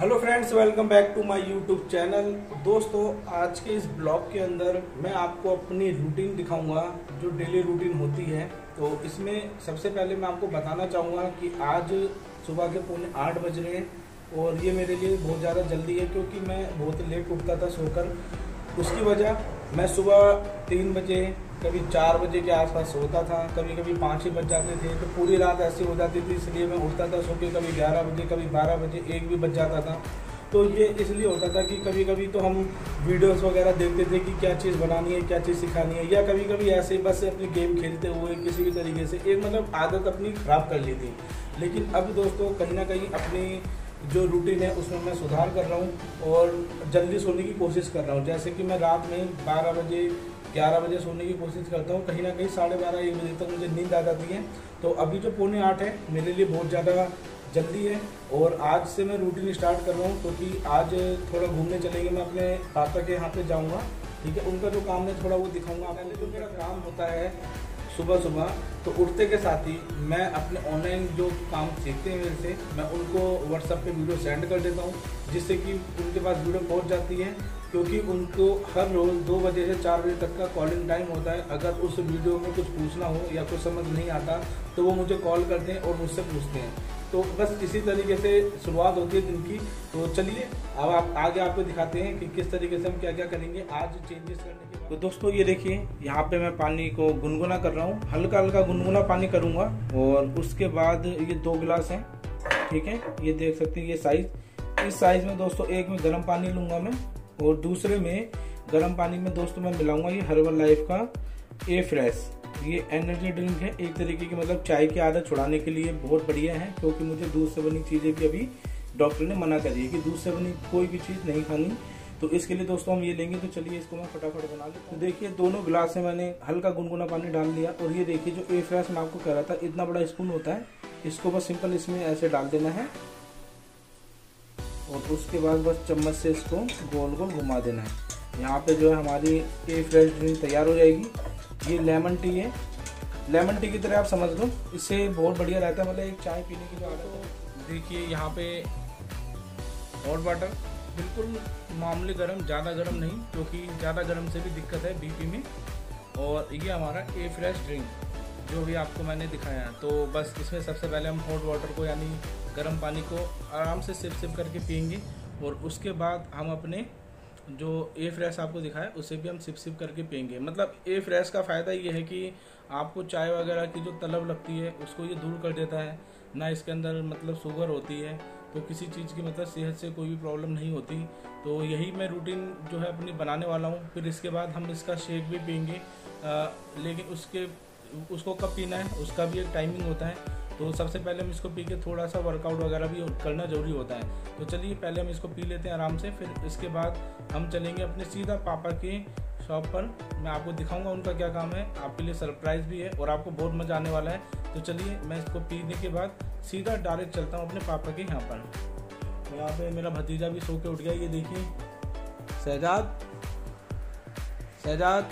Hello friends welcome back to my YouTube channel दोस्तों, आज के इस ब्लॉग के अंदर मैं आपको अपनी रूटीन दिखाऊँगा, जो डेली रूटीन होती है। तो इसमें सबसे पहले मैं आपको बताना चाहूँगा कि आज सुबह के पौने आठ बज रहे हैं और ये मेरे लिए बहुत ज़्यादा जल्दी है, क्योंकि मैं बहुत लेट उठता था सोकर। उसकी वजह मैं सुबह तीन बजे, कभी चार बजे के आसपास सोता था कभी कभी पाँच ही बज जाते थे तो पूरी रात ऐसी हो जाती थी, इसलिए मैं उठता था सो के कभी ग्यारह बजे, कभी बारह बजे, एक भी बज जाता था। तो ये इसलिए होता था कि कभी कभी तो हम वीडियोस वगैरह देखते थे कि क्या चीज़ बनानी है, क्या चीज़ सिखानी है, या कभी कभी ऐसे बस अपनी गेम खेलते हुए किसी भी तरीके से एक मतलब आदत अपनी ख़राब कर ली थी। लेकिन अब दोस्तों, कहीं ना कहीं अपनी जो रूटीन है, उसमें मैं सुधार कर रहा हूँ और जल्दी सोने की कोशिश कर रहा हूँ। जैसे कि मैं रात में बारह बजे, ग्यारह बजे सोने की कोशिश करता हूँ। कहीं ना कहीं साढ़े बारह, एक बजे तक मुझे नींद आ जाती है। तो अभी जो पौने आठ है, मेरे लिए बहुत ज़्यादा जल्दी है और आज से मैं रूटीन स्टार्ट कर रहा हूँ, क्योंकि तो आज थोड़ा घूमने चलेंगे। मैं अपने पापा के यहाँ पे जाऊँगा, ठीक है? उनका जो काम है थोड़ा वो दिखाऊँगा। पहले जो मेरा काम होता है सुबह सुबह तो उठते के साथ ही मैं अपने ऑनलाइन जो काम सीखते हैं मेरे से, मैं उनको व्हाट्सएप पे वीडियो सेंड कर देता हूँ। जिससे कि उनके पास वीडियो पहुँच जाती है, क्योंकि उनको हर रोज़ दो बजे से चार बजे तक का कॉलिंग टाइम होता है। अगर उस वीडियो में कुछ पूछना हो या कुछ समझ नहीं आता तो वो मुझे कॉल करते हैं और मुझसे पूछते हैं। तो बस इसी तरीके से शुरुआत होती है दिन की। तो चलिए, अब आप आगे आपको दिखाते हैं कि किस तरीके से हम क्या क्या करेंगे। आज चेंजेस करने के तो दोस्तों, ये देखिए, यहाँ पे मैं पानी को गुनगुना कर रहा हूँ। हल्का हल्का गुनगुना पानी करूँगा और उसके बाद ये दो गिलास हैं, ठीक है? ये देख सकते हैं, ये साइज़ इस साइज़ में दोस्तों, एक में गर्म पानी लूँगा मैं और दूसरे में गर्म पानी में दोस्तों मैं मिलाऊँगा ये हर्बल लाइफ का ए फ्रेश ये एनर्जी ड्रिंक है, एक तरीके की मतलब चाय की आदत छुड़ाने के लिए बहुत बढ़िया है, क्योंकि मुझे दूध से बनी चीज़ें भी अभी डॉक्टर ने मना कर है कि दूध से बनी कोई भी चीज़ नहीं खानी। तो इसके लिए दोस्तों हम ये लेंगे तो चलिए इसको मैं फटाफट बना लेता तो देखिए, दोनों गिलास में मैंने हल्का गुनगुना पानी डाल लिया और ये देखिए, जो ए फ्रेश मैं आपको कह रहा था, इतना बड़ा स्पून होता है, इसको बस सिंपल इसमें ऐसे डाल देना है। और उसके बाद बस चम्मच से इसको गोल गोल घुमा देना है। यहाँ पे जो है हमारी ए फ्रेश ड्रिंक तैयार हो जाएगी। ये लेमन टी है। लेमन टी की तरह आप समझ लो। इससे बहुत बढ़िया रहता है मतलब एक चाय पीने की जो आदत है। देखिए, यहाँ पे हॉट वाटर बिल्कुल मामूली गर्म, ज़्यादा गर्म नहीं, क्योंकि ज़्यादा गर्म से भी दिक्कत है बीपी में। और ये हमारा ए फ्रेश ड्रिंक जो भी आपको मैंने दिखाया तो बस इसमें सबसे पहले हम हॉट वाटर को, यानी गर्म पानी को आराम से सिप सिप करके पियेंगे। और उसके बाद हम अपने जो ए फ्रेश आपको दिखाया उसे भी हम सिप सिप करके पियेंगे। मतलब ए फ्रेश का फ़ायदा ये है कि आपको चाय वगैरह की जो तलब लगती है, उसको ये दूर कर देता है। ना इसके अंदर मतलब शुगर होती है तो किसी चीज़ की मतलब सेहत से कोई भी प्रॉब्लम नहीं होती। तो यही मैं रूटीन जो है अपनी बनाने वाला हूँ। फिर इसके बाद हम इसका शेक भी पियेंगे। लेकिन उसके उसको कब पीना है, उसका भी एक टाइमिंग होता है। तो सबसे पहले हम इसको पी के थोड़ा सा वर्कआउट वगैरह भी करना ज़रूरी होता है। तो चलिए पहले हम इसको पी लेते हैं आराम से, फिर इसके बाद हम चलेंगे अपने सीधा पापा के शॉप पर। मैं आपको दिखाऊँगा उनका क्या काम है, आपके लिए सरप्राइज़ भी है और आपको बहुत मज़ा आने वाला है। तो चलिए मैं इसको पीने के बाद सीधा डायरेक्ट चलता हूँ अपने पापा के यहाँ पर। तो यहाँ पे मेरा भतीजा भी सो के उठ गया, ये देखिए। शहजाद शहजाद।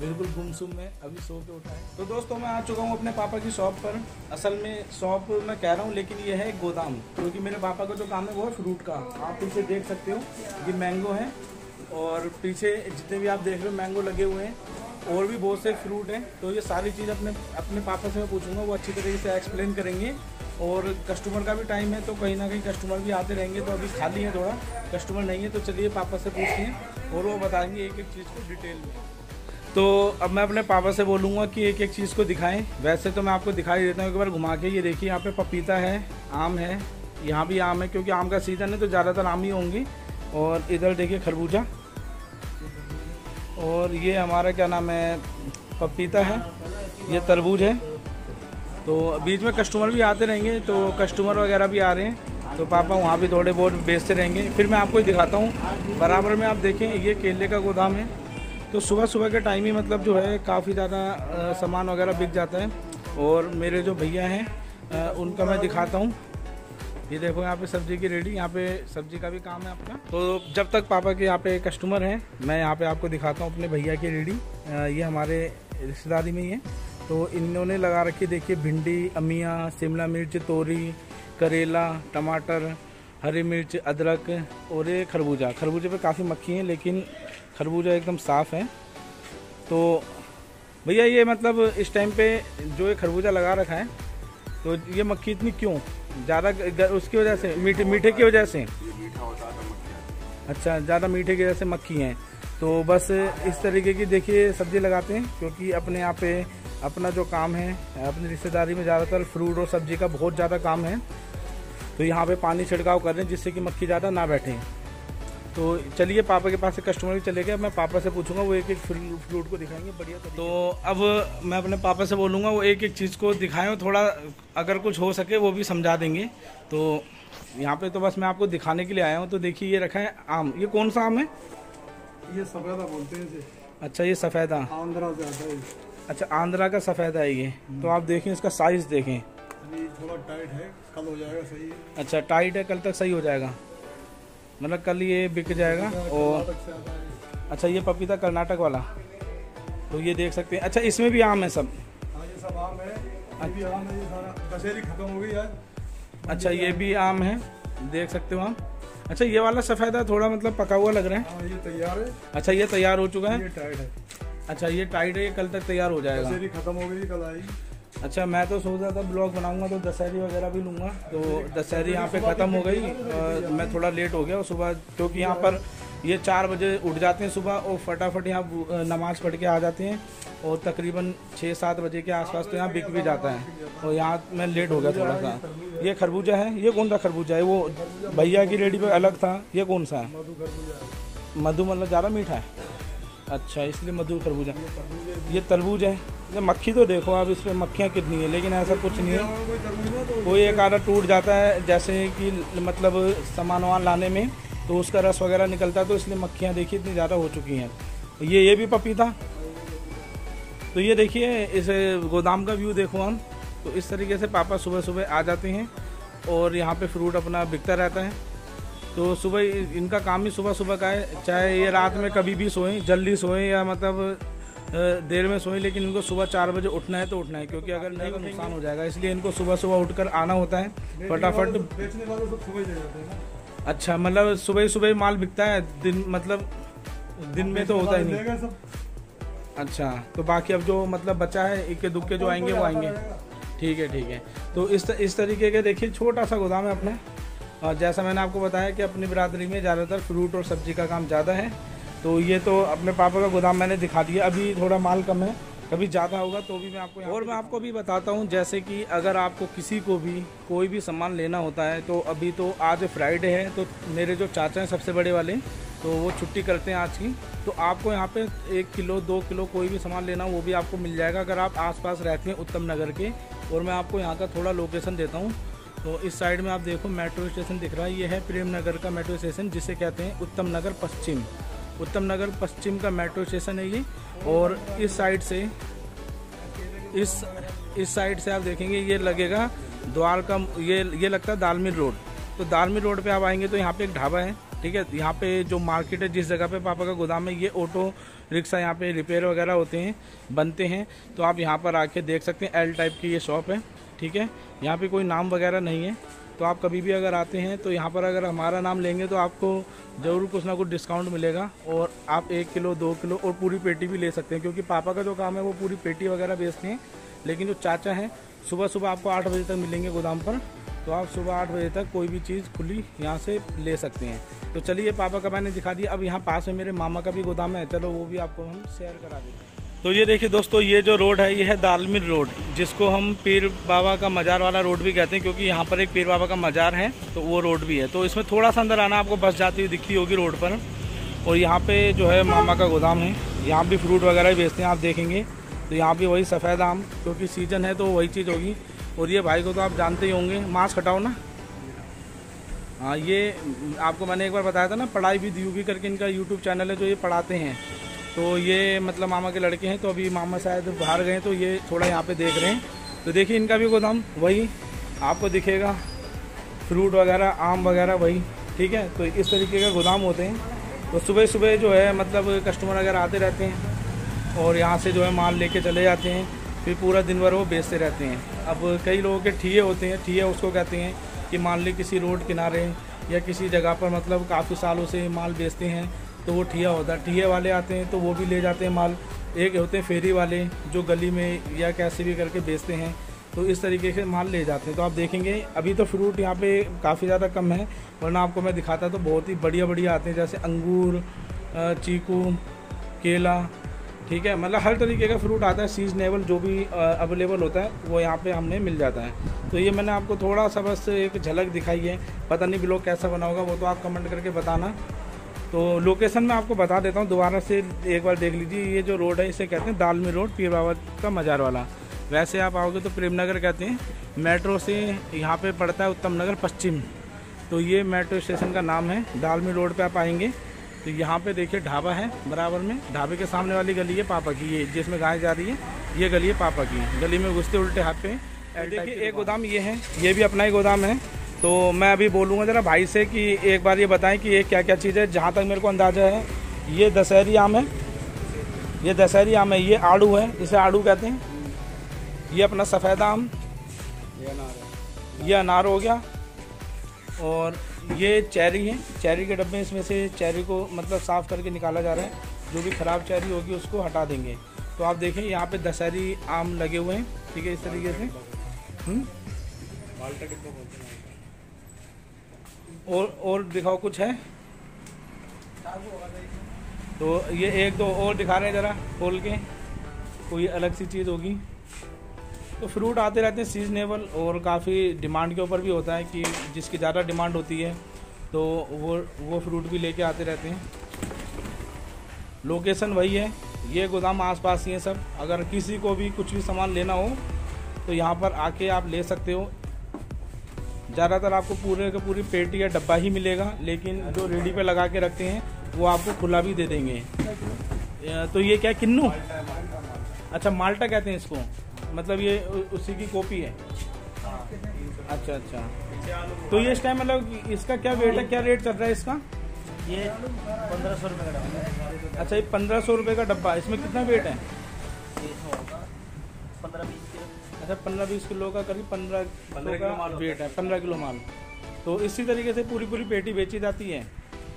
बिल्कुल गुमसुम में, अभी सो के उठा है। तो दोस्तों, मैं आ चुका हूँ अपने पापा की शॉप पर। असल में शॉप मैं कह रहा हूँ, लेकिन ये है गोदाम, क्योंकि मेरे पापा का जो काम है वो है फ्रूट का। आप पीछे देख सकते हो, ये मैंगो है, और पीछे जितने भी आप देख रहे हो, मैंगो लगे हुए हैं, और भी बहुत से फ्रूट हैं। तो ये सारी चीज़ अपने अपने पापा से मैं पूछूँगा, वो अच्छी तरीके से एक्सप्लेन करेंगे। और कस्टमर का भी टाइम है तो कहीं ना कहीं कस्टमर भी आते रहेंगे तो अभी खाली है थोड़ा। कस्टमर नहीं है तो चलिए पापा से पूछते हैं, और वो बताएँगे एक एक चीज़ को डिटेल में। तो अब मैं अपने पापा से बोलूँगा कि एक एक चीज़ को दिखाएँ। वैसे तो मैं आपको दिखाई देता हूँ, एक बार घुमा के। ये देखिए, यहाँ पे पपीता है, आम है, यहाँ भी आम है, क्योंकि आम का सीज़न है तो ज़्यादातर आम ही होंगी। और इधर देखिए खरबूजा। और ये हमारा, क्या नाम है, पपीता है, ये तरबूज है। तो बीच में कस्टमर भी आते रहेंगे तो कस्टमर वगैरह भी आ रहे हैं तो पापा वहाँ भी थोड़े बहुत बेचते रहेंगे। फिर मैं आपको दिखाता हूँ, बराबर में आप देखें, ये केले का गोदाम है। तो सुबह सुबह के टाइम ही मतलब जो है काफ़ी ज़्यादा सामान वगैरह बिक जाता है। और मेरे जो भैया हैं उनका मैं दिखाता हूँ। ये देखो यहाँ पे सब्ज़ी की रेडी यहाँ पे सब्ज़ी का भी काम है आपका। तो जब तक पापा के यहाँ पे कस्टमर हैं, मैं यहाँ पे आपको दिखाता हूँ अपने भैया की रेडी ये हमारे रिश्तेदारी में ही है। तो इन्होंने लगा रखी देखिए, भिंडी, अमिया, शिमला मिर्च, तोरी, करेला, टमाटर, हरी मिर्च, अदरक और ये खरबूजा। खरबूजे पे काफ़ी मक्खी हैं, लेकिन खरबूजा एकदम साफ़ है। तो भैया ये मतलब इस टाइम पे जो ये खरबूजा लगा रखा है तो ये मक्खी इतनी क्यों? ज़्यादा उसकी वजह से मीठे मीठे की वजह से? अच्छा ज़्यादा मीठे की वजह से मक्खी हैं। तो बस इस तरीके की देखिए सब्ज़ी लगाते हैं क्योंकि अपने यहाँ पे अपना जो काम है अपनी रिश्तेदारी में ज़्यादातर फ्रूट और सब्ज़ी का बहुत ज़्यादा काम है। तो यहाँ पे पानी छिड़काव कर रहे हैं जिससे कि मक्खी ज़्यादा ना बैठे। तो चलिए पापा के पास से कस्टमर भी चले गए। मैं पापा से पूछूँगा वो एक एक फ्रूट को दिखाएँगे। बढ़िया तो अब मैं अपने पापा से बोलूँगा वो एक एक चीज़ को दिखाएँ थोड़ा अगर कुछ हो सके वो भी समझा देंगे। तो यहाँ पे तो बस मैं आपको दिखाने के लिए आया हूँ। तो देखिए ये रखा है आम। ये कौन सा आम है? ये सफ़ेदा बोलते हैं अच्छा ये सफ़ेदा। आंध्रा से आता है। अच्छा आंध्रा का सफ़ेदा है ये। तो आप देखें इसका साइज़ देखें। थोड़ा टाइट है कल हो जाएगा सही अच्छा टाइट है कल तक सही हो जाएगा। मतलब कल ये बिक जाएगा और अच्छा ये पपीता कर्नाटक वाला। तो ये देख सकते हैं। अच्छा इसमें भी आम है सब। हाँ ये सब आम है। ये आम है ये सारा दशहरी खत्म हो गई आज अच्छा ये भी आम है। देख सकते हो आप। अच्छा ये वाला सफ़ेदा थोड़ा मतलब पका हुआ लग रहा है। हाँ ये तैयार है। अच्छा ये तैयार हो चुका है। ये टाइट है। अच्छा ये टाइट है ये कल तक तैयार हो जाएगा। खत्म हो गई कल आई। अच्छा मैं तो सोच रहा था ब्लॉग बनाऊँगा तो दशहरी वगैरह भी लूँगा। तो दशहरी यहाँ पे ख़त्म हो गई मैं थोड़ा लेट हो गया और सुबह, क्योंकि यहाँ पर ये चार बजे उठ जाते हैं सुबह और फटाफट यहाँ नमाज़ पढ़ के आ जाते हैं और तकरीबन छः सात बजे के आसपास तो यहाँ बिक भी जाता है। और यहाँ मैं लेट हो गया थोड़ा सा। ये खरबूजा है? ये कौन सा खरबूजा है? वो भैया की रेडी पे अलग था। ये कौन सा है? मधु मतलब ज़्यादा मीठा है? अच्छा इसलिए मधु है। ये तरबूज है। ये मक्खी तो देखो आप, इसमें मक्खियाँ कितनी है, लेकिन ऐसा कुछ नहीं है। कोई एक आधा टूट जाता है, जैसे कि मतलब सामान वामान लाने में तो उसका रस वगैरह निकलता है तो इसलिए मक्खियाँ देखिए, इतनी ज़्यादा हो चुकी हैं। ये ये भी पपीता। तो ये देखिए, इस गोदाम का व्यू देखो हम। तो इस तरीके से पापा सुबह सुबह आ जाते हैं, और यहाँ पे फ्रूट अपना बिकता रहता है। तो सुबह इनका काम ही सुबह सुबह का है। चाहे ये रात में कभी भी सोएँ जल्दी सोएँ या मतलब देर में सोएँ लेकिन इनको सुबह चार बजे उठना है तो उठना है क्योंकि अगर नहीं तो नुकसान हो जाएगा। इसलिए इनको सुबह सुबह उठकर आना होता है। फटाफट अच्छा मतलब सुबह सुबह माल बिकता है। दिन मतलब दिन में तो होता ही नहीं। अच्छा तो बाकी अब जो मतलब बचा है इक्के दुक्के जो आएँगे वो आएँगे। ठीक है ठीक है। तो इस इस तरीके के देखिए छोटा सा गोदाम है अपना। और जैसा मैंने आपको बताया कि अपनी बरादरी में ज़्यादातर फ्रूट और सब्ज़ी का काम ज़्यादा है तो ये तो अपने पापा का गोदाम मैंने दिखा दिया। अभी थोड़ा माल कम है कभी ज़्यादा होगा तो भी मैं आपको और मैं आपको भी बताता हूँ जैसे कि अगर आपको किसी को भी कोई भी सामान लेना होता है तो अभी तो आज फ्राइडे है तो मेरे जो चाचा हैं सबसे बड़े वाले तो वो छुट्टी करते हैं आज की। तो आपको यहाँ पे एक किलो दो किलो कोई भी सामान लेना वो भी आपको मिल जाएगा। अगर आप आसपास रहते हैं उत्तम नगर के और मैं आपको यहाँ का थोड़ा लोकेशन देता हूँ तो इस साइड में आप देखो मेट्रो स्टेशन दिख रहा है। ये है प्रेम नगर का मेट्रो स्टेशन, जिसे कहते हैं उत्तम नगर पश्चिम। उत्तम नगर पश्चिम का मेट्रो स्टेशन है ये। और इस साइड से, इस इस साइड से आप देखेंगे, ये लगेगा द्वारका ये ये लगता है दालमिल रोड। तो दालमिल रोड पे आप आएँगे तो यहाँ पे एक ढाबा है, ठीक है? यहाँ पे जो मार्केट है, जिस जगह पे पापा का गोदाम है, ये ऑटो रिक्शा यहाँ पे रिपेयर वगैरह होते हैं, बनते हैं। तो आप यहाँ पर आके देख सकते हैं एल टाइप की ये शॉप है। ठीक है? यहाँ पे कोई नाम वगैरह नहीं है। तो आप कभी भी अगर आते हैं तो यहाँ पर अगर हमारा नाम लेंगे तो आपको ज़रूर कुछ ना कुछ डिस्काउंट मिलेगा। और आप एक किलो, दो किलो और पूरी पेटी भी ले सकते हैं, क्योंकि पापा का जो काम है, वो पूरी पेटी वगैरह बेचते हैं। लेकिन जो चाचा हैं, सुबह सुबह आपको आठ बजे तक मिलेंगे गोदाम पर। तो आप सुबह आठ बजे तक कोई भी चीज़ खुली यहाँ से ले सकते हैं। तो चलिए, पापा का मैंने दिखा दिया। अब यहाँ पास में मेरे मामा का भी गोदाम है। चलो, वो भी आपको हम शेयर करा देते हैं। तो ये देखिए दोस्तों, ये जो रोड है, ये है दालमिर रोड, जिसको हम पीर बाबा का मज़ार वाला रोड भी कहते हैं, क्योंकि यहाँ पर एक पीर बाबा का मज़ार है तो वो रोड भी है। तो इसमें थोड़ा सा अंदर आना, आपको बस जाती हुई दिखती होगी रोड पर। और यहाँ पे जो है मामा का गोदाम है, यहाँ भी फ्रूट वगैरह भी बेचते हैं, आप देखेंगे। तो यहाँ भी वही सफ़ेद आम, क्योंकि सीज़न है तो वही चीज़ होगी। और ये भाई को तो आप जानते ही होंगे मास्क हटाओ ना। हाँ ये आपको मैंने एक बार बताया था ना, पढ़ाई भी दी करके इनका यूट्यूब चैनल है, जो ये पढ़ाते हैं। तो ये मतलब मामा के लड़के हैं तो अभी मामा शायद बाहर गए तो ये थोड़ा यहाँ पे देख रहे हैं। तो देखिए इनका भी गोदाम, वही आपको दिखेगा। फ्रूट वगैरह, आम वगैरह, वही, ठीक है? तो इस तरीके का गोदाम होते हैं। तो सुबह सुबह जो है मतलब कस्टमर अगर आते रहते हैं और यहाँ से जो है माल लेके चले जाते हैं, फिर पूरा दिन भर वो बेचते रहते हैं। अब कई लोगों के ठिए होते हैं ठिए उसको कहते हैं कि मान ली किसी रोड किनारे या किसी जगह पर मतलब काफ़ी सालों से माल बेचते हैं तो वो ठिया होता है। ठिए वाले आते हैं तो वो भी ले जाते हैं माल। एक होते हैं फेरी वाले जो गली में या कैसे भी करके बेचते हैं। तो इस तरीके से माल ले जाते हैं। तो आप देखेंगे, अभी तो फ्रूट यहाँ पे काफ़ी ज़्यादा कम है, वरना आपको मैं दिखाता तो बहुत ही बढ़िया बढ़िया आते हैं। जैसे अंगूर चीकू, केला, ठीक है? मतलब हर तरीके का फ्रूट आता है सीजनेबल जो भी अवेलेबल होता है, वो यहाँ पे हमने मिल जाता है। तो ये मैंने आपको थोड़ा सा बस एक झलक दिखाई है। पता नहीं ब्लॉग कैसा बना होगा, वो तो आप कमेंट करके बताना। तो लोकेशन मैं आपको बता देता हूँ, दोबारा से एक बार देख लीजिए, ये जो रोड है, इसे कहते हैं दालमी रोड पीर बाबा का मज़ार वाला। वैसे आप आओगे तो प्रेम नगर कहते हैं मेट्रो से यहाँ पे पड़ता है उत्तम नगर पश्चिम। तो ये मेट्रो स्टेशन का नाम है, दालमी रोड पे आप आएँगे। तो यहाँ पे देखिए ढाबा है, बराबर में ढाबे के सामने वाली गली है पापा की, ये जिसमें गाय जा रही है, ये गली है पापा की। गली में घुसते उल्टे हाथ पे। देखिए, एक गोदाम ये है, ये भी अपना ही गोदाम है। तो मैं अभी बोलूँगा ज़रा भाई से कि एक बार ये बताएँ कि ये क्या क्या चीज़ है जहाँ तक मेरे को अंदाज़ा है ये दशहरी आम है ये दशहरी आम है ये आड़ू है इसे आड़ू कहते हैं ये अपना सफ़ेद आम ये अनार ये अनार हो गया और ये चेरी है चेरी के डब्बे इसमें से चेरी को मतलब साफ़ करके निकाला जा रहा है जो भी ख़राब चेरी होगी उसको हटा देंगे। तो आप देखें यहाँ पे दशहरी आम लगे हुए हैं ठीक है इस तरीके से। हम्म? और और दिखाओ कुछ है? तो ये एक दो और दिखा रहे हैं ज़रा, खोल के। कोई अलग सी चीज़ होगी। तो फ्रूट आते रहते हैं सीजनेबल और काफ़ी डिमांड के ऊपर भी होता है कि जिसकी ज़्यादा डिमांड होती है तो वो वो फ्रूट भी लेके आते रहते हैं। लोकेशन वही है। ये गोदाम आसपास ही है सब। अगर किसी को भी कुछ भी सामान लेना हो तो यहाँ पर आके आप ले सकते हो। ज़्यादातर आपको पूरे का पूरी पेटी या डब्बा ही मिलेगा लेकिन जो रेडी पे लगा के रखते हैं वो आपको खुला भी दे देंगे। तो ये क्या किन्नू? अच्छा माल्टा कहते हैं इसको। मतलब ये उसी की कॉपी है। अच्छा अच्छा। तो ये इस टाइम मतलब इसका क्या वेट है? क्या रेट चल रहा है इसका? ये पंद्रह सौ रुपये का डब्बा अच्छा ये पंद्रह सौ रुपये का डब्बा। इसमें कितना वेट है? पंद्रह बीस किलो अच्छा पंद्रह बीस किलो का करीब पंद्रह किलो का वेट है। पंद्रह किलो माल। तो इसी तरीके से पूरी पूरी पेटी बेची जाती है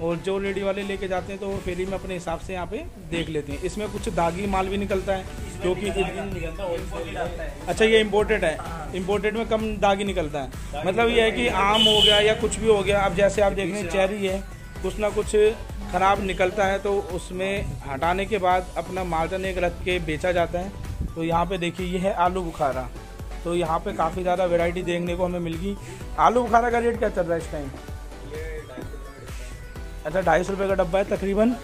और जो लेडी वाले लेके जाते हैं तो वो फेरी में अपने हिसाब से यहाँ पे देख लेते हैं। इसमें कुछ दागी माल भी निकलता है क्योंकि अच्छा ये इम्पोर्टेड है। इम्पोर्टेड में कम दागी निकलता है। मतलब ये है कि आम हो गया या कुछ भी हो गया अब जैसे आप देख रहे हैं चेरी है कुछ ना कुछ ख़राब निकलता है तो उसमें हटाने के बाद अपना मालटन एक रख के बेचा जाता है। तो यहाँ पे देखिए, ये है आलू बुखारा। तो यहाँ पे काफ़ी ज़्यादा वेराइटी देखने को हमें मिल गई। आलू बुखारा का रेट क्या चल रहा है इस टाइम अच्छा ढाई सौ रुपये का डब्बा है, तकरीबन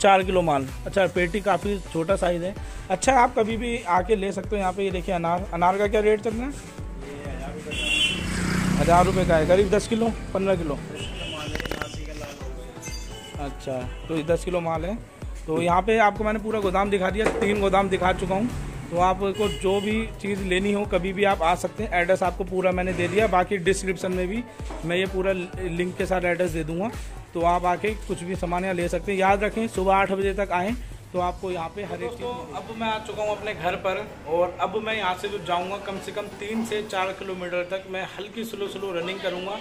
चार किलो माल। अच्छा पेटी काफ़ी छोटा साइज़ है। अच्छा आप कभी भी आके ले सकते हो यहाँ पे, ये देखिए अनार। अनार का क्या रेट चल रहा है? हज़ार रुपये का है, करीब दस किलो, पंद्रह किलो। अच्छा तो ये दस किलो माल है। तो यहाँ पे आपको मैंने पूरा गोदाम दिखा दिया, तीन गोदाम दिखा चुका हूँ। तो आपको जो भी चीज़ लेनी हो कभी भी आप आ सकते हैं। एड्रेस आपको पूरा मैंने दे दिया। बाकी डिस्क्रिप्शन में भी मैं ये पूरा लिंक के साथ एड्रेस दे दूँगा। तो आप आके कुछ भी सामान यहाँ ले सकते हैं। याद रखें सुबह आठ बजे तक आएँ तो आपको यहाँ पे हर एक चीज़ अब मैं आ चुका हूँ अपने घर पर और अब मैं यहाँ से जो जाऊँगा कम से कम तीन से चार किलोमीटर तक मैं हल्की स्लो स्लो रनिंग करूँगा।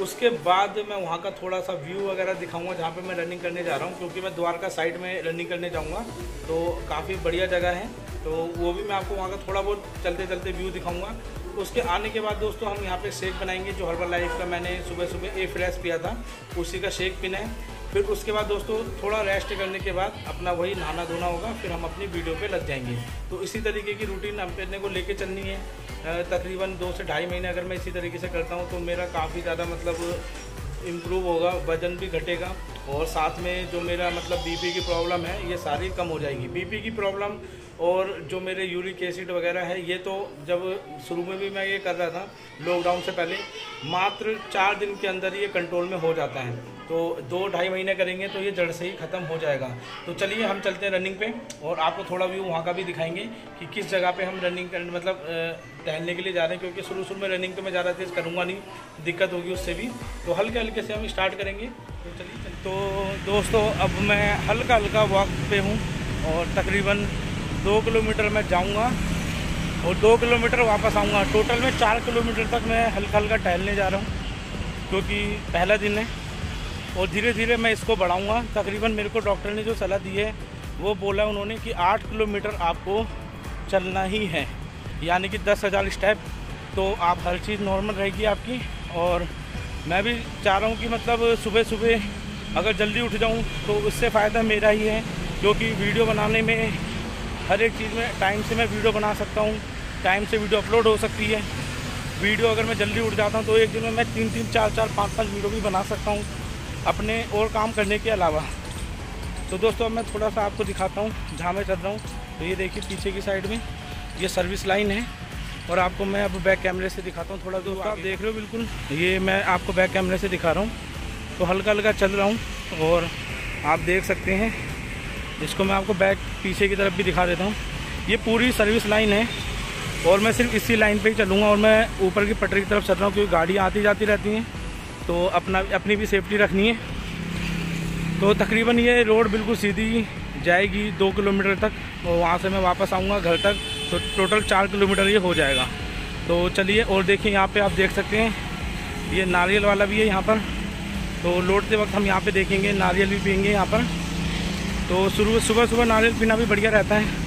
उसके बाद मैं वहाँ का थोड़ा सा व्यू वगैरह दिखाऊँगा, जहाँ पे मैं रनिंग करने जा रहा हूँ, क्योंकि मैं द्वारका साइड में रनिंग करने जाऊँगा तो काफ़ी बढ़िया जगह है। तो वो भी मैं आपको वहाँ का थोड़ा बहुत चलते चलते व्यू दिखाऊँगा। उसके आने के बाद दोस्तों, हम यहाँ पे शेक बनाएँगे, जो हर्बल लाइफ का मैंने सुबह सुबह ए फ्रेश पिया था, उसी का शेक पीना है। फिर उसके बाद दोस्तों, थोड़ा रेस्ट करने के बाद अपना वही नहाना धोना होगा, फिर हम अपनी वीडियो पे लग जाएँगे। तो इसी तरीके की रूटीन हम अपने को लेके चलनी है। तकरीबन दो से ढाई महीने अगर मैं इसी तरीके से करता हूँ तो मेरा काफ़ी ज़्यादा मतलब इम्प्रूव होगा, वज़न भी घटेगा। और साथ में जो मेरा मतलब बीपी की प्रॉब्लम है, ये सारी कम हो जाएगी। बीपी की प्रॉब्लम और जो मेरे यूरिक एसिड वगैरह है, ये तो जब शुरू में भी मैं ये कर रहा था लॉकडाउन से पहले, मात्र चार दिन के अंदर ये कंट्रोल में हो जाता है। तो दो ढाई महीने करेंगे तो ये जड़ से ही ख़त्म हो जाएगा। तो चलिए, हम चलते हैं रनिंग पे और आपको थोड़ा व्यू वहाँ का भी दिखाएँगे कि किस जगह पे हम रनिंग कर मतलब टहलने के लिए जा रहे हैं, क्योंकि शुरू शुरू में रनिंग तो मैं ज़्यादा तेज़ करूँगा नहीं, दिक्कत होगी उससे भी। तो हल्के हल्के से हम स्टार्ट करेंगे। तो चलिए तो दोस्तों, अब मैं हल्का हल्का वॉक पे हूँ और तकरीबन दो किलोमीटर मैं जाऊँगा और दो किलोमीटर वापस आऊँगा। टोटल में चार किलोमीटर तक मैं हल्का हल्का टहलने जा रहा हूँ, क्योंकि पहला दिन है और धीरे धीरे मैं इसको बढ़ाऊँगा। तकरीबन मेरे को डॉक्टर ने जो सलाह दी है, वो बोला उन्होंने कि आठ किलोमीटर आपको चलना ही है, यानी कि दस हज़ार स्टेप तो आप हर चीज़ नॉर्मल रहेगी आपकी और मैं भी चाह रहा हूँ कि मतलब सुबह सुबह अगर जल्दी उठ जाऊँ तो उससे फ़ायदा मेरा ही है क्योंकि वीडियो बनाने में, हर एक चीज़ में, टाइम से मैं वीडियो बना सकता हूँ, टाइम से वीडियो अपलोड हो सकती है। वीडियो अगर मैं जल्दी उठ जाता हूँ तो एक दिन में मैं तीन तीन, चार चार, पाँच पाँच वीडियो भी बना सकता हूँ, अपने और काम करने के अलावा। तो दोस्तों, अब मैं थोड़ा सा आपको दिखाता हूँ, जहाँ मैं चल रहा हूँ तो ये देखिए पीछे की साइड में, ये सर्विस लाइन है। और आपको मैं अब बैक कैमरे से दिखाता हूँ थोड़ा दोस्तों आप देख रहे हो बिल्कुल? ये मैं आपको बैक कैमरे से दिखा रहा हूँ। तो हल्का हल्का चल रहा हूँ और आप देख सकते हैं। इसको मैं आपको बैक पीछे की तरफ़ भी दिखा देता हूँ। ये पूरी सर्विस लाइन है और मैं सिर्फ़ इसी लाइन पे ही चलूँगा और मैं ऊपर की पटरी की तरफ़ चल रहा हूँ क्योंकि गाड़ियाँ आती जाती रहती हैं। तो अपना अपनी भी सेफ्टी रखनी है। तो तकरीबन ये रोड बिल्कुल सीधी जाएगी दो किलोमीटर तक और वहाँ से मैं वापस आऊँगा घर तक। तो टोटल चार किलोमीटर ये हो जाएगा। तो चलिए और देखिए यहाँ पे आप देख सकते हैं, ये नारियल वाला भी है यहाँ पर। तो लौटते वक्त हम यहाँ पे देखेंगे, नारियल भी पियेंगे यहाँ पर। तो शुरू सुबह सुबह नारियल पीना भी बढ़िया रहता है।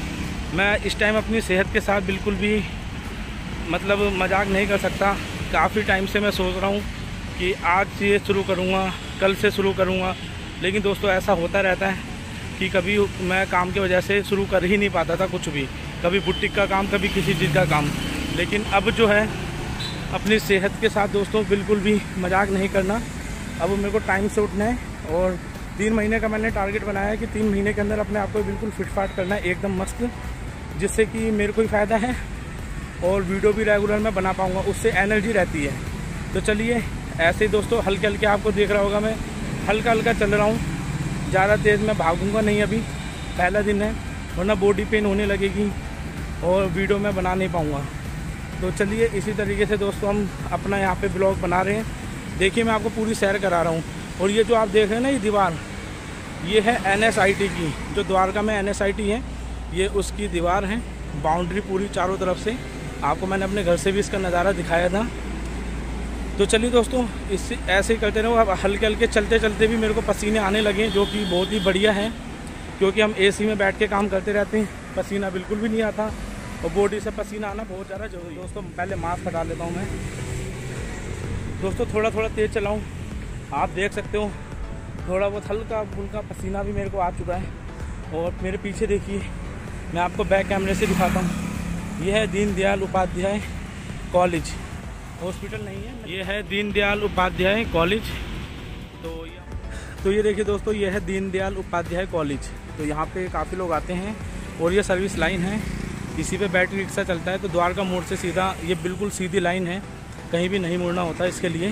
मैं इस टाइम अपनी सेहत के साथ बिल्कुल भी मतलब मज़ाक नहीं कर सकता। काफ़ी टाइम से मैं सोच रहा हूँ कि आज से शुरू करूँगा, कल से शुरू करूँगा। लेकिन दोस्तों ऐसा होता रहता है कि कभी मैं काम की वजह से शुरू कर ही नहीं पाता था कुछ भी। कभी बुटीक का काम, कभी किसी चीज़ का काम। लेकिन अब जो है, अपनी सेहत के साथ दोस्तों बिल्कुल भी मज़ाक नहीं करना। अब मेरे को टाइम से उठना है और तीन महीने का मैंने टारगेट बनाया है कि तीन महीने के अंदर अपने आप को बिल्कुल फिट फाट करना है एकदम मस्त, जिससे कि मेरे को ही फ़ायदा है और वीडियो भी रेगुलर मैं बना पाऊँगा, उससे एनर्जी रहती है। तो चलिए, ऐसे ही दोस्तों हल्के हल्के आपको देख रहा होगा मैं हल्का हल्का चल रहा हूँ। ज़्यादा तेज़ मैं भागूँगा नहीं अभी, पहला दिन है, वरना बॉडी पेन होने लगेगी। और वीडियो मैं बना नहीं पाऊँगा। तो चलिए, इसी तरीके से दोस्तों हम अपना यहाँ पे ब्लॉग बना रहे हैं। देखिए, मैं आपको पूरी सैर करा रहा हूँ। और ये जो आप देख रहे हैं ना, ये दीवार, ये है एनएसआईटी की। जो द्वारका में एनएसआईटी है, ये उसकी दीवार है, बाउंड्री पूरी चारों तरफ़ से। आपको मैंने अपने घर से भी इसका नज़ारा दिखाया था। तो चलिए दोस्तों इससे ऐसे ही करते रहो। अब हल्के हल्के चलते चलते भी मेरे को पसीने आने लगे जो कि बहुत ही बढ़िया है। क्योंकि हम एसी में बैठ के काम करते रहते हैं, पसीना बिल्कुल भी नहीं आता। और बॉडी से पसीना आना बहुत ज़्यादा ज़रूरी दोस्तों पहले मास्क हटा लेता हूँ मैं। दोस्तों थोड़ा थोड़ा तेज़ चलाऊँ। आप देख सकते हो थोड़ा बहुत हल्का फुल्का पसीना भी मेरे को आ चुका है। और मेरे पीछे देखिए मैं आपको बैक कैमरे से दिखाता हूँ। यह है दीनदयाल उपाध्याय कॉलेज हॉस्पिटल नहीं है ये है दीनदयाल उपाध्याय कॉलेज तो ये तो ये देखिए दोस्तों ये है दीनदयाल उपाध्याय कॉलेज तो यहाँ पे काफ़ी लोग आते हैं और ये सर्विस लाइन है। इसी पे बैटरी रिक्शा चलता है तो द्वारका मोड़ से सीधा, ये बिल्कुल सीधी लाइन है, कहीं भी नहीं मुड़ना होता इसके लिए।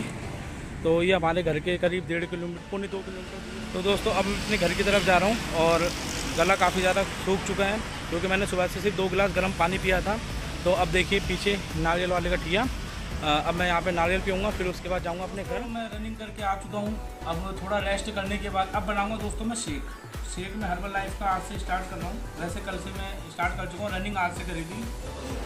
तो ये हमारे घर के करीब डेढ़ किलोमीटर, पौने दो किलोमीटर। तो दोस्तों, अब अपने घर की तरफ़ जा रहा हूँ और गला काफ़ी ज़्यादा सूख चुका है, क्योंकि मैंने सुबह से सिर्फ़ दो गिलास गर्म पानी पिया था। तो अब देखिए, पीछे नारियल वाले का ठिया। अब मैं यहाँ पे नारियल पीऊँगा, फिर उसके बाद जाऊँगा अपने घर। मैं रनिंग करके आ चुका हूँ। अब थोड़ा रेस्ट करने के बाद, अब बनाऊँगा दोस्तों मैं शेक। शेक में हर्बल लाइफ का आज से स्टार्ट कर रहा हूँ। वैसे कल से मैं स्टार्ट कर चुका हूँ, रनिंग आज से करी थी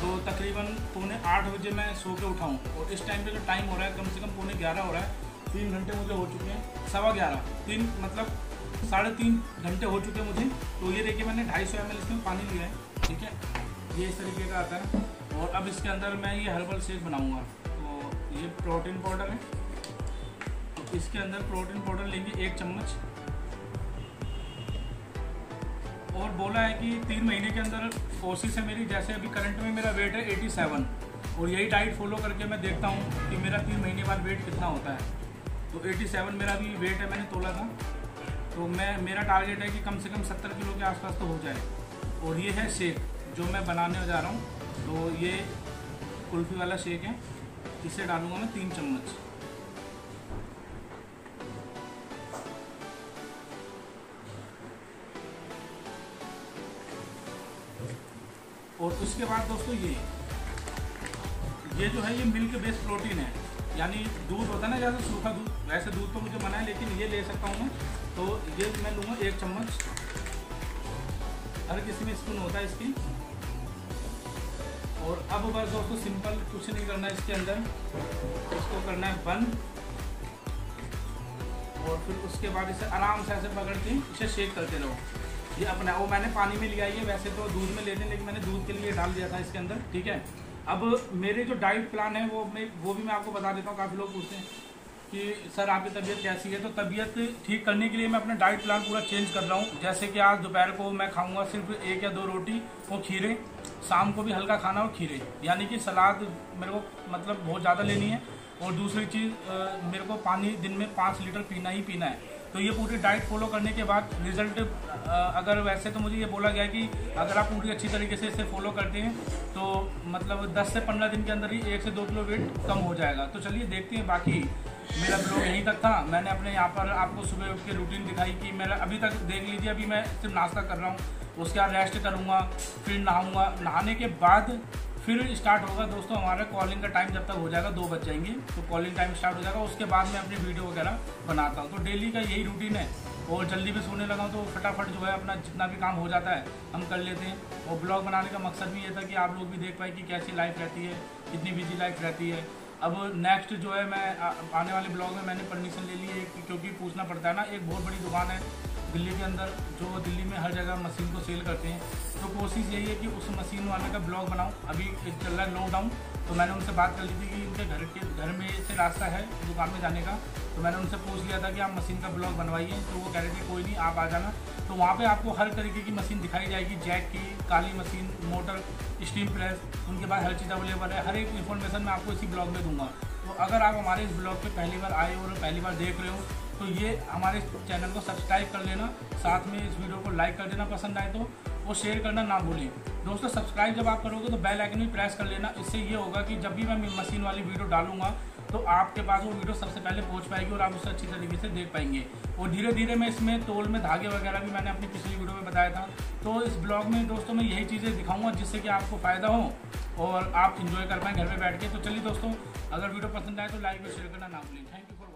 तो तकरीबन पौने आठ बजे मैं सो के उठाऊँ और इस टाइम पे जो टाइम हो रहा है, कम से कम पौने ग्यारह हो रहा है। तीन घंटे मुझे हो चुके हैं, सवा ग्यारह। तीन मतलब साढ़े तीन घंटे हो चुके हैं मुझे। तो ये देखिए मैंने ढाई सौ एम इसमें पानी लिया है, ठीक है? ये इस तरीके का आता है। और अब इसके अंदर मैं ये हर्बल शेक बनाऊँगा। ये प्रोटीन पाउडर है। तो इसके अंदर प्रोटीन पाउडर लेंगे एक चम्मच। और बोला है कि तीन महीने के अंदर कोशिश है मेरी, जैसे अभी करंट में मेरा वेट है 87 और यही डाइट फॉलो करके मैं देखता हूँ कि मेरा तीन महीने बाद वेट कितना होता है। तो 87 मेरा भी वेट है, मैंने तोला था। तो मैं, मेरा टारगेट है कि कम से कम सत्तर किलो के आसपास तो हो जाए। और ये है शेक जो मैं बनाने जा रहा हूँ। तो ये कुल्फ़ी वाला शेक है। इसे डालूँगा मैं तीन चम्मच। और उसके बाद दोस्तों ये ये जो है ये मिल्क बेस्ड प्रोटीन है। यानी दूध होता है ना, जैसे सूखा दूध, वैसे दूध तो मुझे मना है, लेकिन ये ले सकता हूँ मैं। तो ये मैं लूँगा एक चम्मच। हर किसी में स्पून होता है इसकी। और अब बस दोस्तों सिंपल कुछ नहीं करना है इसके अंदर। इसको करना है बंद। और फिर उसके बाद इसे आराम से ऐसे पकड़ के इसे शेक करते रहो। ये अपना, वो मैंने पानी में लिया है वैसे तो दूध में लेते लेकिन मैंने दूध के लिए डाल दिया था इसके अंदर, ठीक है? अब मेरे जो डाइट प्लान है, वो मैं वो भी मैं आपको बता देता हूँ, काफ़ी लोग पूछते हैं कि, सर, आपकी तबीयत कैसी है? तो तबीयत ठीक करने के लिए मैं अपना डाइट प्लान पूरा चेंज कर रहा हूँ। जैसे कि आज दोपहर को मैं खाऊँगा सिर्फ़ एक या दो रोटी और खीरे। शाम को भी हल्का खाना और खीरे। यानी कि सलाद मेरे को मतलब बहुत ज़्यादा लेनी है। और दूसरी चीज़ मेरे को पानी दिन में पाँच लीटर पीना ही पीना है। तो ये पूरी डाइट फॉलो करने के बाद रिज़ल्ट अगर वैसे तो मुझे ये बोला गया कि अगर आप पूरी अच्छी तरीके से इसे फॉलो करते हैं तो मतलब 10 से 15 दिन के अंदर ही एक से दो किलो वेट कम हो जाएगा। तो चलिए देखते हैं बाकी मेरा ब्लॉग यहीं तक था। मैंने अपने यहाँ पर आपको सुबह उठ के रूटीन दिखाई कि मेरा अभी तक देख लीजिए, अभी मैं सिर्फ़ नाश्ता कर रहा हूँ। उसके बाद रेस्ट करूँगा, फिर नहाऊँगा। नहाने के बाद फिर स्टार्ट होगा। दोस्तों, हमारा कॉलिंग का टाइम जब तक हो जाएगा, दो बज जाएँगे। तो कॉलिंग टाइम स्टार्ट हो जाएगा। उसके बाद मैं अपनी वीडियो वगैरह बनाता हूँ। तो डेली का यही रूटीन है। और जल्दी भी सोने लगा तो फटाफट जो है अपना जितना भी काम हो जाता है, हम कर लेते हैं। और ब्लॉग बनाने का मकसद भी ये था कि आप लोग भी देख पाए कि कैसी लाइफ रहती है, कितनी बिज़ी लाइफ रहती है। अब नेक्स्ट जो है मैं आने वाले ब्लॉग में मैंने परमिशन ले ली है क्योंकि पूछना पड़ता है ना, एक बहुत बड़ी दुकान है दिल्ली के अंदर, जो दिल्ली में हर जगह मशीन को सेल करते हैं। तो कोशिश यही है कि उस मशीन वाले का ब्लॉग बनाऊँ। अभी चल रहा है लॉकडाउन तो मैंने उनसे बात कर ली थी कि उनके घर के, घर में से रास्ता है दुकान में जाने का। तो मैंने उनसे पूछ लिया था कि आप मशीन का ब्लॉग बनवाइए। तो वो कह रहे थे, कोई नहीं, आप आ जाना। तो वहाँ पे आपको हर तरीके की मशीन दिखाई जाएगी। जैक की, काली मशीन, मोटर, स्टीम प्रेस, उनके पास हर चीज़ अवेलेबल है। हर एक इन्फॉर्मेशन मैं आपको इसी ब्लॉग में दूँगा। तो अगर आप हमारे इस ब्लॉग पे पहली बार आए और पहली बार देख रहे हो तो ये हमारे चैनल को सब्सक्राइब कर लेना। साथ में इस वीडियो को लाइक कर देना पसंद आए तो। वो शेयर करना ना भूलें। दोस्तों सब्सक्राइब जब आप करोगे तो बेल आइकन भी प्रेस कर लेना। इससे ये होगा कि जब भी मैं मशीन वाली वीडियो डालूँगा तो आपके पास वो वीडियो सबसे पहले पहुँच पाएगी और आप उसे अच्छी तरीके से देख पाएँगे। और धीरे धीरे मैं इसमें तोल में धागे वगैरह भी मैंने अपनी पिछली वीडियो में बताया था। तो इस ब्लॉग में दोस्तों, मैं यही चीज़ें दिखाऊँगा जिससे कि आपको फ़ायदा हो और आप इन्जॉय कर पाएँ घर में बैठ के। तो चलिए दोस्तों, अगर वीडियो पसंद आए तो लाइक और शेयर करना ना भूलें। Thank you for